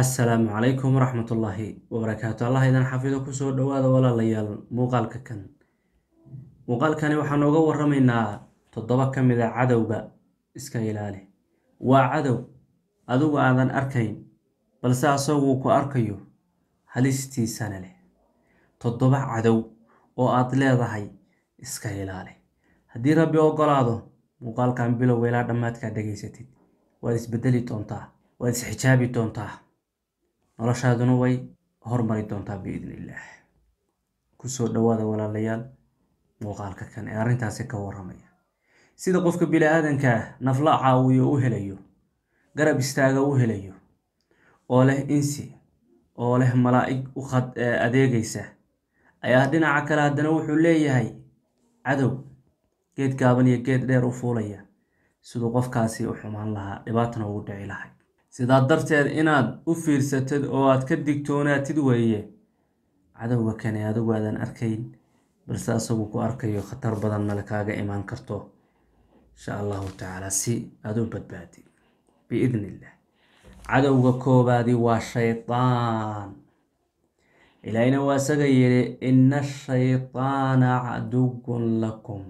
assalaamu calaykum waraxmatullaahi wabarakaatu allah idan xafido ku soo dhowaada walaalayaal muuqaalka kan. Muuqaalkani waxaan nooga waramaynaa toddoba ka mid a cadowga iska ilaali. Waa cadow adigu aadan arkayn balse asaguu ku arkayo halistiisana leh. Toddoba cadow oo aad leedahay iska ilaali. Haddii rabbi ogolaado muuqaalkan bilowga ilaa dhammaadkaa dhegaysatid. Waad isbedeli doontaa waad isxijaabi doontaa noloshaaduna way hormari doontaa biidni illaah ku soo dhowaada walaalayaal muuqaalka kan ee arrintaasi ka waramaya sida qofka bini-aadanka ah nafla caawiyo u helayo garab istaaga u helayo oo leh insi oo leh malaa'ig u adeegaysa ayaa dhinaca kale haddana wuxuu leeyahay cadow geed gaaban iyo geed dheer u fuulaya. Siduu qofkaasi u xumaan lahaa dhibaatana ugu dhici lahay sidaa darteed inaad u fiirsatid oo aad ka digtoonaatid weeye cadowga kane adigu aadan arkayn balse asagu ku arkayo khatar badan male kaaga imaan karto insha allahu tacaala si aada u badbaadi biidni illah cadowga koobaadi waa shaydaan ilaahina waa isaga yidhi ina ashaytaana caduwun lakum.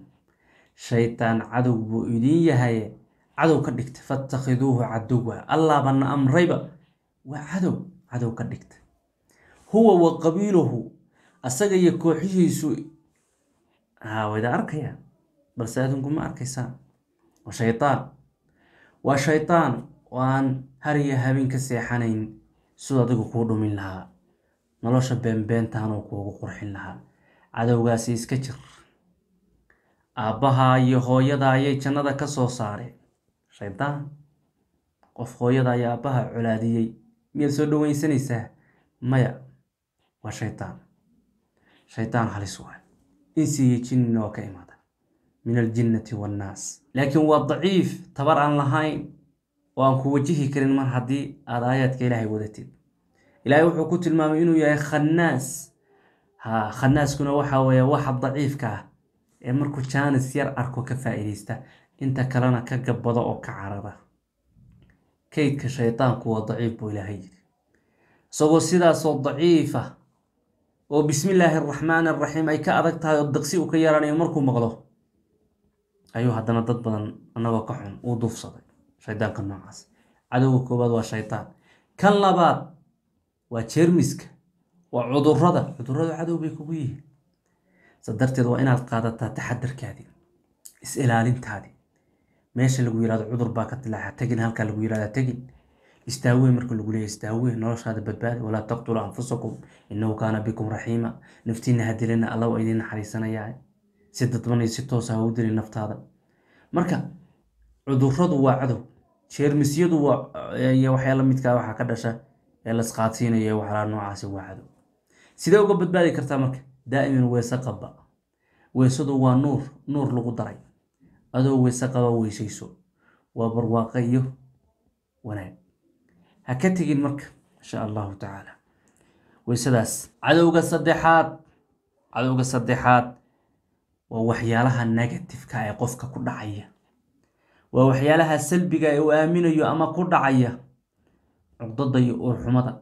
Shaydaan cadow buu idin yahay cadow ka dhigta fatakhiduuhu caduwa allaabana amrayba waa cadow cadow ka dhigta huwa wa qabiiluhu asaga iyo kooxihiisu haa wayda arkayaan balse adinku ma arkaysaan waa shaydaan waa shaydaan oo aan har iyo habeen ka seexanayn siduu adigu kuu dhumin lahaa. Nolosha beenbeentaanoo kuugu qurxin lahaa. Cadowgaasi iska jir. Aabbaha iyo hooyada ayay jannada ka soo saareen shaydaan qof hooyada iyo aabbaha colaadiyey miyaad soo dhaweysanaysaa? Maya waa shaydaan shaydaan halis waay insi iyo jinnin oo ka imaada min aljinnati waannaas laakiin waa daciif tabar aan lahayn oo aan ku wajihi karin mar haddii aada aayaadka ilaahay wadatid ilaahay wuxuu ku tilmaamay inuu yahay khannaas. Ha khannaaskuna waxa weeye waxa daciifka ah ee markuu jaanis yar arko ka faa'iidaysta inta kalena ka gabbado oo ka carara. Kaydka shaydaanku waa daciif buu ilaahay yidhi. Isagoo sidaasoo daciifa oo bismillaahi araxmaani araxiim ay ka adag tahay oo daqsi uu ka yaranayo markuu maqlo ayuu haddana dad badan annagoo ka xun uu duufsaday shaydaanka noocaas. Cadowga koowaad waa shaydaan kan labaad waa jeermiska waa cudurrada cuduradu cadow bay kugu yihiin sa darteed waa inaad qaadataa taxadarkaadii is ilaalintaadii meesha lagu yiraahdo cudur baa ka dilaaca tegin halkaa lagu yirahda tegin. Istaawe marka lagu leeya istaawe noloshaada badbaadi walaa taqtuluu anfusakum innahu kaana bikum raxiima. Naftiina ha dilina alla waa idiin naxariisanayaa si dadban iyo si toosa ha u dilin naftaada. Marka cuduradu waa cadow. Jeermisyadu waa waxyaala midkaa waxaa ka dhasha ee lasqaadsiinaya waxalaa noocaasi waa cadow. Sidee uga badbaadi kartaa marka daa'iman weese qaba. Weesadu waa nuur nuur lagu daray. Adoo weese qaba weysayso waa barwaaqo iyo wanaag. Ha ka tegin marka insha allahu tacaala. Weysadaas cadowga saddexaad cadowga saddexaad waa waxyaalaha negatifeka ee qofka ku dhacaya. Waa waxyaalaha salbiga ee uu aaminayo ama ku dhacaya cuqdada iyo uurxumada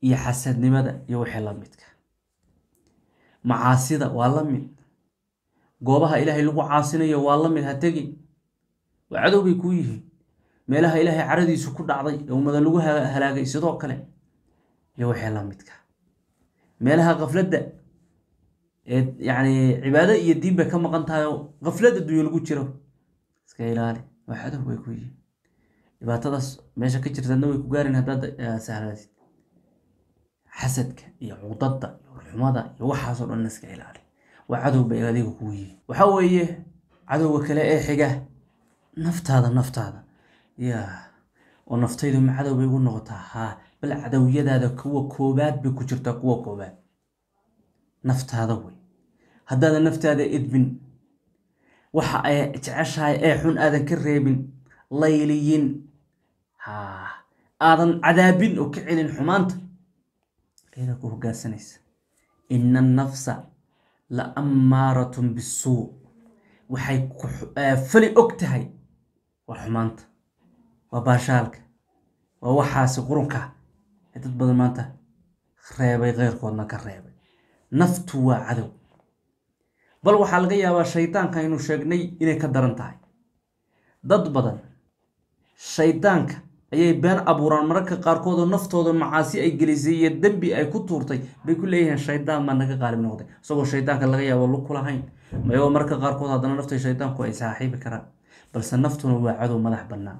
iyo xasadnimada iyo wixii la midka macaasida waa la mid. Goobaha ilaahay lagu caasinayo waa la mid ha tegin waa cadow bay kuu yihiin meelaha ilaahay caradiisu ku dhacday ee ummada lagu halaagay sidoo kale iyo wixii la midka. Meelaha kafladda ee yacni cibaado iyo diin bay ka maqan tahay kafladda dunya lagu jiro. Iska ilaali waa cadow bay ku yihiin dhibaatadaas meesha ka jirtadna way ku gaarin haddaad sahlaatid xasadka iyo cuqdada iyo xumada iyo waxaasoo dhan iska ilaali. Waa cadow bay adiga kuu yihiin waxa weeye cadowga kale ee xiga naftaada naftaada. Yaa oo naftaydu ma cadow bay ugu noqotaa. Haa bal cadowyadaada kuwa koobaad bay ku jirtaa kuwa koobaad naftaada wey. Haddaadan naftaada edbin waxa ay jeceshahay ee xun aadan ka reebin layliyin. Haa aadan cadaabin oo ka celin xumaanta ayada ku hogaansanaysa ina annafsa la ammaaratun bisuu waxay fali og tahay. Waa xumaanta. Waa baashaalka. Waa waxaasi qurunka. Ee dad badan maanta reebay keyrkoodna ka reebay. Naftu waa cadow. Bal waxaa laga yaabaa shaydaanka aynu sheegnay inay ka daran tahay. Dad badan shaydaanka ayay been abuuraan mararka qaarkood oo naftooda macaasi ay gelisay iyo dembi ay ku tuurtay bay ku leeyihiin shaydaan baa naga qaalib noqday. Isagoo shaydaanka laga yaabo lug ku lahayn. Mayagoo mararka qaarkood haddana nafta shaydaanku ay saaxiibi karaan balse naftuna waa cadow madax bannaan.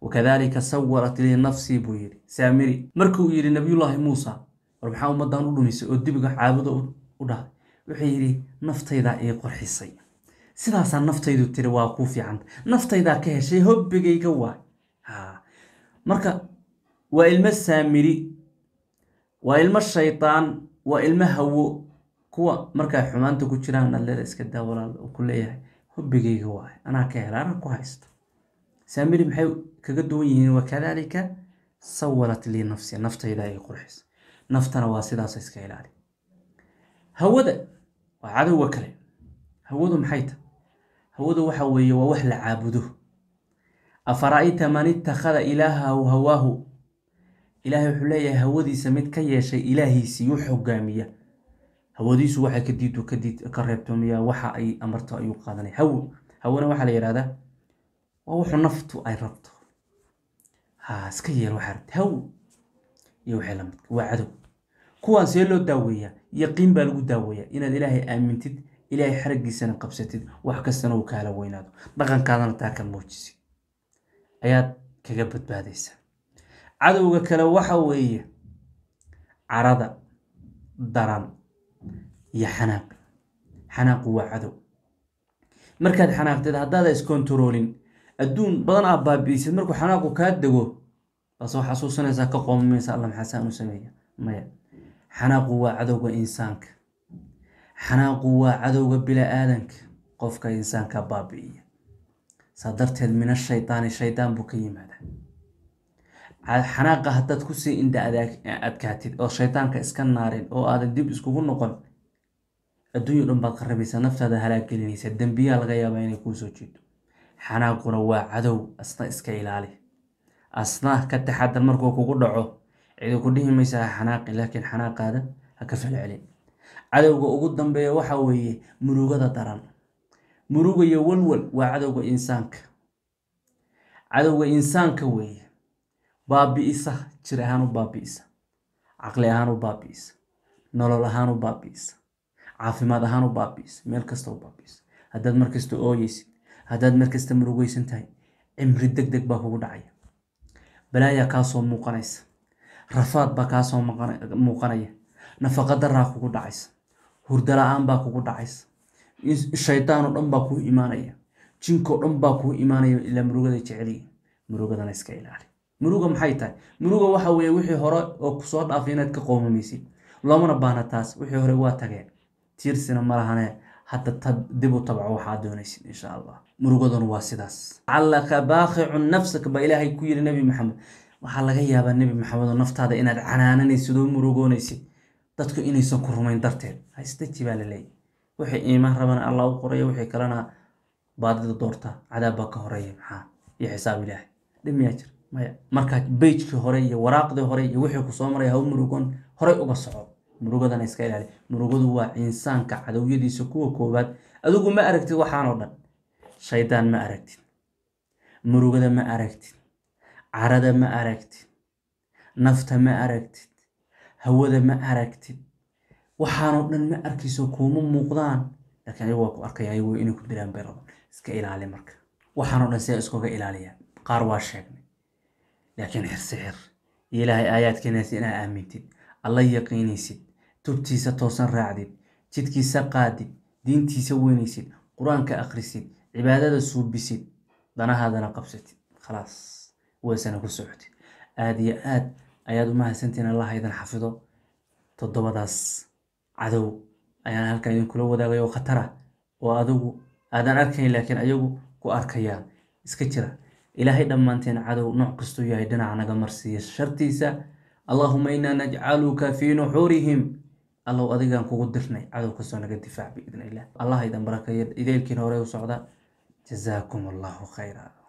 Wakadaalika sawarat lii nafsii buu yidhi. Saamiri markuu yidhi nabiyullaahi muusa war maxaa ummaddan u dhumisay oo dibiga caabuda u dhahday wuxuu yidhi naftaydaa ii qorxisay sidaasaa naftaydu tiri waa kuu fiicanta naftaydaa ka heshay hobbigayga waay marka waa ilmo saamiri waa ilmo shaydaan waa ilmo hawo. Kuwa markay xumaanta ku jiraan alleeda iska daa walaal uu ku leeyahay hobbigayga waay anaa ka hela anaa ku haysta saamiri maxay kaga duwan yihiin? Wakadaalika sawalat lii nafsi naftaydaa ii qurxisay naftana waa sidaas iska ilaali. Hawada waa cadowga kale. Hawadu maxay tahay? Hawadu waxa weeye waa wax la caabudo afara'ayta man ittakhada ilaahahu hawaahu? Ilaahay wuxuu leeyahay hawadiisa mid ka yeeshay ilaahiisii u xogaamiya hawadiisu waxay ka diidu ka reebtoomiyaa waxa ay amarto ayuu qaadanaya hawo hawona waxaa la yidhahdaa waa wuxuu naftu ay rabto. Iska yeel waxaa rabta hawo iyo waxay la midka waa cadow. Kuwaan see loo daaweeyaa yaqiin baa lagu daaweeyaa inaad ilaahay aamintid ilaahay xaraggiisana qabsatid wax kastana uu kaala weynaado dhaqankaadana taa ka muujisid ayaad kaga badbaadaysaa. Cadowga kale waxa weeye carada daran iyo xanaaq. Xanaaqu waa cadow. Markaad xanaaqtid haddaada iskontaroolin adduun badan aa baabi'isid markuu xanaaqu kaa dego bas wax xasuusanaysaa ka qoomamaysa alla maxaa saan u sameeya maya. Xanaaqu waa cadowga insaanka. Xanaaqu waa cadowga bila-aadanka qofka insaanka baabi'iya saa darteed mina shaydaani shaydaan buu ka yimaadaa. Xanaaqa haddaad ku sii indha adkaatid oo shaydaanka iska naarin oo aadan dib iskugu noqon adduunyo dhan baad qarabaysaa naftaada halaaggelinaysa dembiyaa laga yaabaa inay kuu soo jeedo xanaaquna waa cadow asna iska ilaali. Asna ka taxadar markuu kugu dhaco cidi ku dhihi maysa ha xanaaqi laakiin xanaaqaada ha ka falcelin. Cadowga ugu dambeeya waxa weeye murugada daran muruga iyo walwal waa cadowga insaanka. Cadowga insaanka weeye baabi'isa jir ahaan u baabi'isa caqli ahaan u baabi'isa nolol ahaan u baabi'isa caafimaad ahaan u baabi'isa meel kasta u baabi'isa haddaad markasta ooyeysid haddaad markasta murugeysan tahay cimri deg deg baa kugu dhacaya. Balaayaa kaasoo muuqanaysa rafaad baa kaasoo muuqanaya nafaqa daraa kugu dhacaysa hurdo la'aan baa kugu dhacaysa shaydaanoo dhan baa kuu imaanaya. Jinkoo dhan baa kuu imaanaya ilaa murugada jeceliya murugadana iska ilaali. Muruga maxay tahay? Muruga waxa weeye wixii hore oo ku soo dhaafay inaad ka qoomamaysid loomana baana taas wixii hore waa tageen. Tiirsina ma lahane hadda dib u tabco waxaad doonaysid insha allah. Murugaduna waa sidaas. Lacallaka baaqicun nafsaka baa ilaahay ku yiri nebi maxamed. Waxaa laga yaabaa nebi maxamed oo naftaada inaad canaananaysid oo murugoonaysid. Dadku inaysan ku rumayn darteed. Haystaji baa la leeyahy wixii iimaan rabana allah u qoraya wixii kalena baadida doorta cadaab baa ka horreeya maxaa? Iyo xisaab ilaahay. Dhib miyaa jir? Maya markaa beyjkii hore iyo waraaqdii hore iyo wixii ku soo maraya ha u murugoon horey uga soco. Murugadana iska ilaali. Murugadu waa insaanka cadowyadiisa kuwa koowaad. Adigu ma aragtid waxaanoo dhan. Shaydaan ma aragtid. Murugada ma aragtid. Carada ma aragtid. Nafta ma aragtid. Hawada ma aragtid waxaanoo dhan ma arkayso kuuma muuqdaan? Laakiin ayagu waa ku arkaya ayagu inay ku dilaan bay iska ilaali marka. Waxaanoo dhan sidaa iskoga ilaaliya qaar waa sheegnay. Laakiin xirsi xir iyo ilaahay aayaadkeenaas inaa aamintid alla yaqiinaysid. Tubtiisa toosan raacdid. Jidkiisa qaadid. Diintiisa weynaysid qur'aanka akhrisid. Cibaadada suubisid. Danahaadana qabsatid. Khalaas. Waysana ku socotid. Aada iyo aad ayaad u mahadsantiin allah idin xafido. Toddobadaas cadow ayaan halkan idinkula wadaagay oo khatara oo adigu aadan arkayn laakiin ayagu ku arkayaan iska jira. Ilaahay dhammaanteen cadow nooc kastuu yahay dhinaca naga marsiiya. Shartiisa allahuma inaa najcaluka fii nuxuurihim. Allow adigaan kugu dirnay cadow kastoo naga difaac biidn allah idan barakeeya ideelkiina hore u socda. Jazaakum allahu khayra